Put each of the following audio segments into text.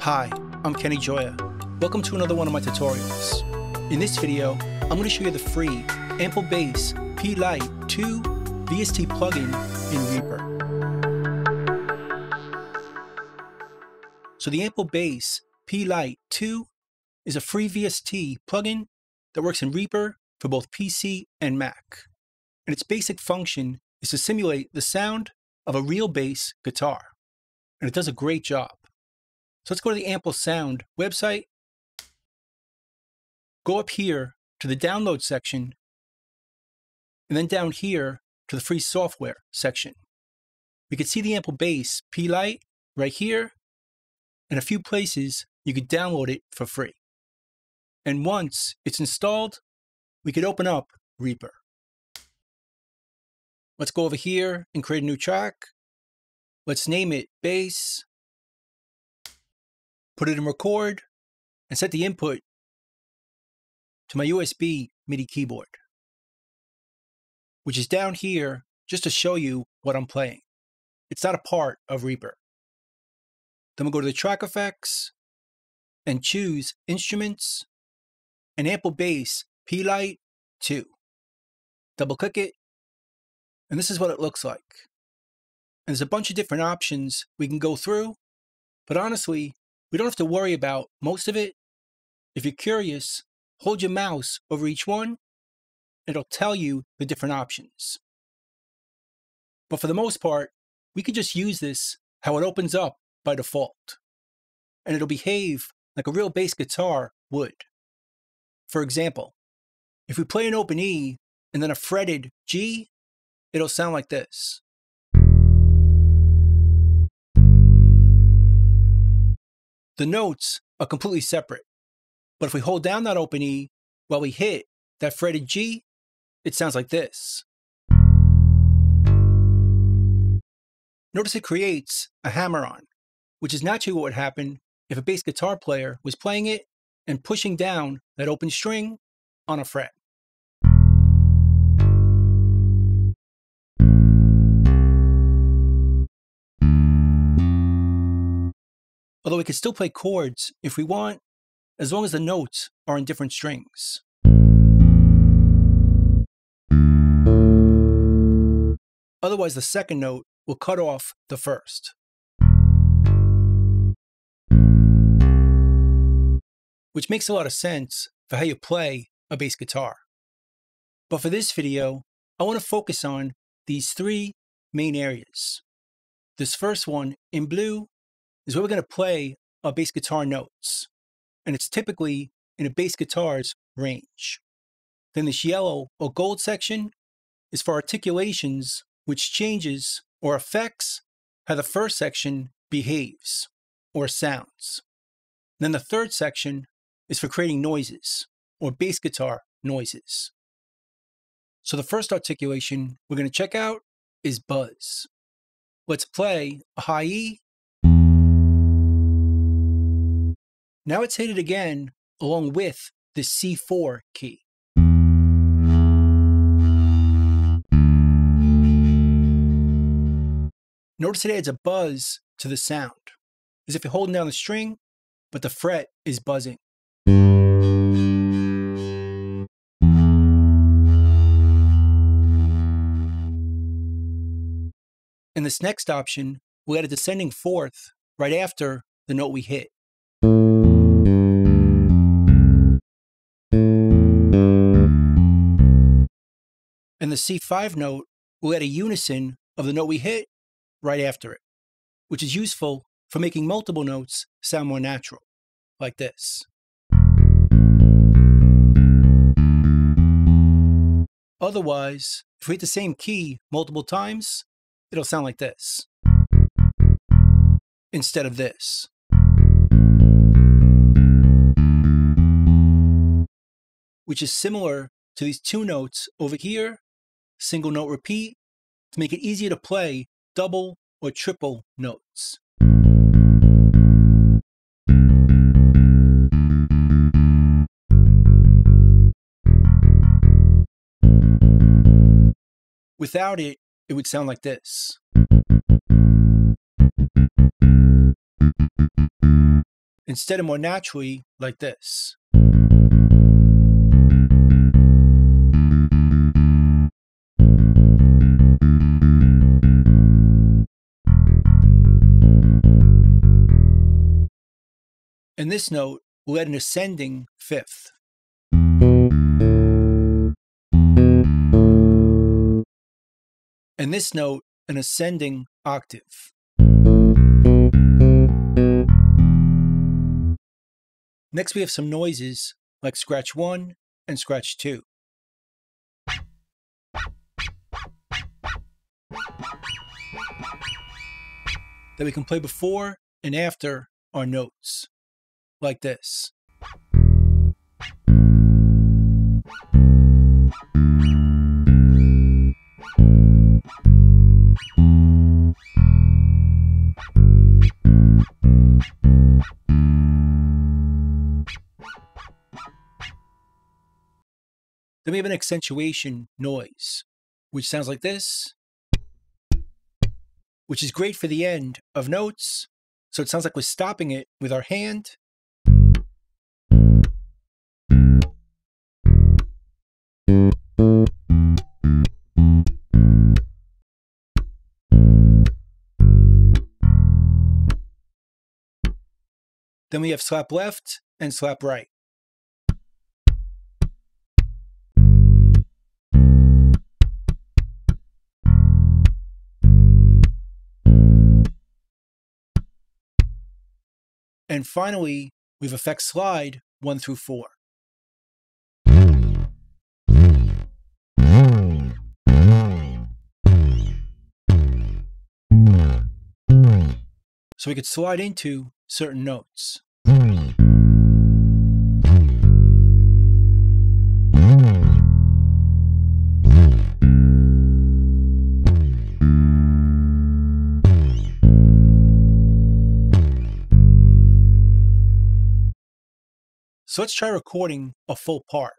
Hi, I'm Kenny Gioia. Welcome to another one of my tutorials. In this video, I'm going to show you the free Ample Bass P-Lite 2 VST plugin in Reaper. So the Ample Bass P-Lite 2 is a free VST plugin that works in Reaper for both PC and Mac. And its basic function is to simulate the sound of a real bass guitar. And it does a great job. So let's go to the Ample Sound website. Go up here to the download section, and then down here to the free software section. We can see the Ample Bass P-Lite right here, and a few places you could download it for free. And once it's installed, we could open up Reaper. Let's go over here and create a new track. Let's name it bass put it in record, and set the input to my USB MIDI keyboard, which is down here just to show you what I'm playing. It's not a part of Reaper. Then we'll go to the track effects and choose Instruments and Ample Bass P-Lite 2. Double click it, and this is what it looks like. And there's a bunch of different options we can go through, but honestly, we don't have to worry about most of it. If you're curious, hold your mouse over each one. It'll tell you the different options. But for the most part, we can just use this how it opens up by default. And it'll behave like a real bass guitar would. For example, if we play an open E and then a fretted G, it'll sound like this. The notes are completely separate. But if we hold down that open E while we hit that fretted G, it sounds like this. Notice it creates a hammer-on, which is naturally what would happen if a bass guitar player was playing it and pushing down that open string on a fret. Although we could still play chords if we want, as long as the notes are in different strings. Otherwise, the second note will cut off the first. Which makes a lot of sense for how you play a bass guitar. But for this video, I want to focus on these three main areas. This first one in blue is where we're going to play our bass guitar notes. And it's typically in a bass guitar's range. Then this yellow or gold section is for articulations, which changes or affects how the first section behaves or sounds. Then the third section is for creating noises or bass guitar noises. So the first articulation we're going to check out is buzz. Let's play a high E Now it's hit it again along with the C4 key. Notice it adds a buzz to the sound, as if you're holding down the string, but the fret is buzzing. In this next option, we add a descending fourth right after the note we hit. And the C5 note will add a unison of the note we hit right after it, which is useful for making multiple notes sound more natural, like this. Otherwise, if we hit the same key multiple times, it'll sound like this instead of this. Which is similar to these two notes over here single note repeat to make it easier to play double or triple notes. Without it, it would sound like this. Instead of more naturally like this. And this note add an ascending fifth. And this note, an ascending octave. Next, we have some noises like scratch 1 and scratch 2. That we can play before and after our notes, like this. Then we have an accentuation noise, which sounds like this, which is great for the end of notes. So it sounds like we're stopping it with our hand. Then we have slap left and slap right. And finally, we have effect slide 1 through 4. So we could slide into certain notes. So let's try recording a full part.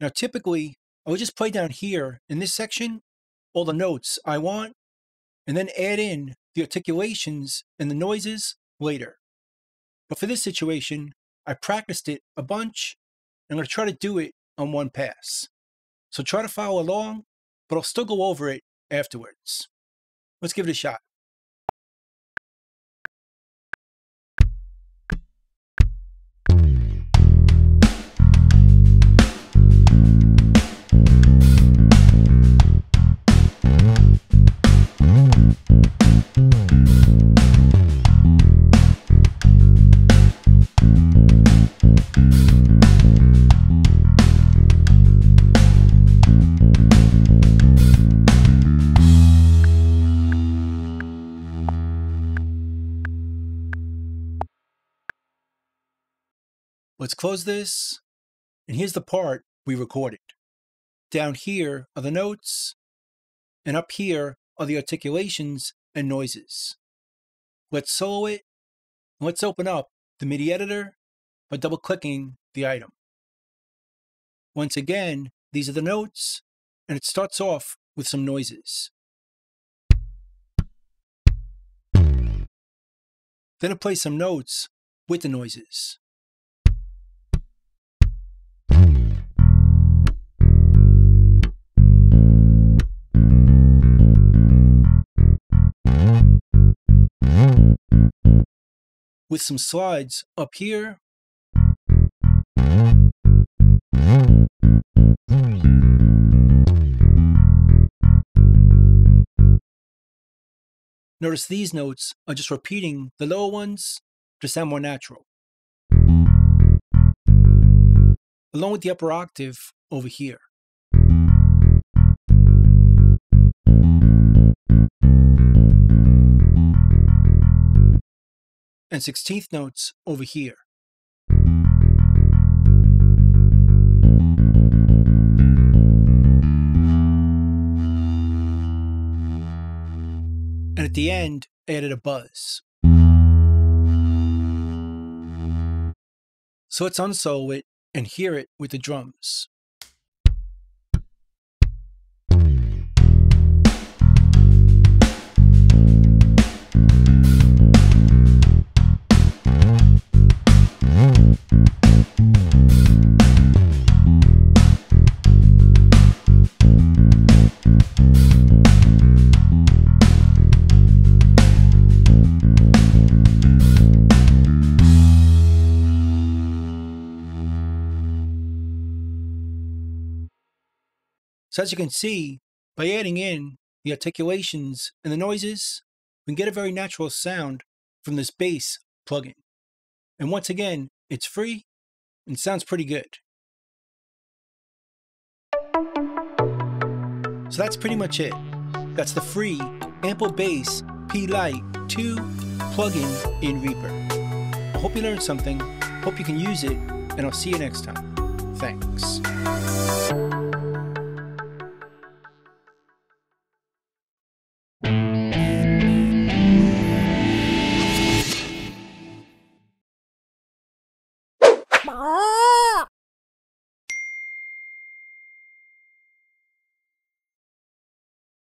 Now, typically, I would just play down here in this section all the notes I want, and then add in the articulations and the noises later. But for this situation, I practiced it a bunch. I'm going to try to do it on one pass. So try to follow along, but I'll still go over it afterwards. Let's give it a shot. Close this. And here's the part we recorded. Down here are the notes, and up here are the articulations and noises. Let's solo it. and Let's open up the MIDI editor by double clicking the item. Once again, these are the notes, and it starts off with some noises. Then it plays some notes with the noises. With some slides up here. Notice these notes are just repeating the lower ones to sound more natural. Along with the upper octave over here. And 16th notes over here. And at the end, added a buzz. So let's unsolo it and hear it with the drums. So as you can see, by adding in the articulations and the noises, we can get a very natural sound from this bass plugin. And once again, it's free and sounds pretty good. So that's pretty much it. That's the free Ample Bass P Lite 2 plugin in Reaper. I hope you learned something, hope you can use it, and I'll see you next time. Thanks.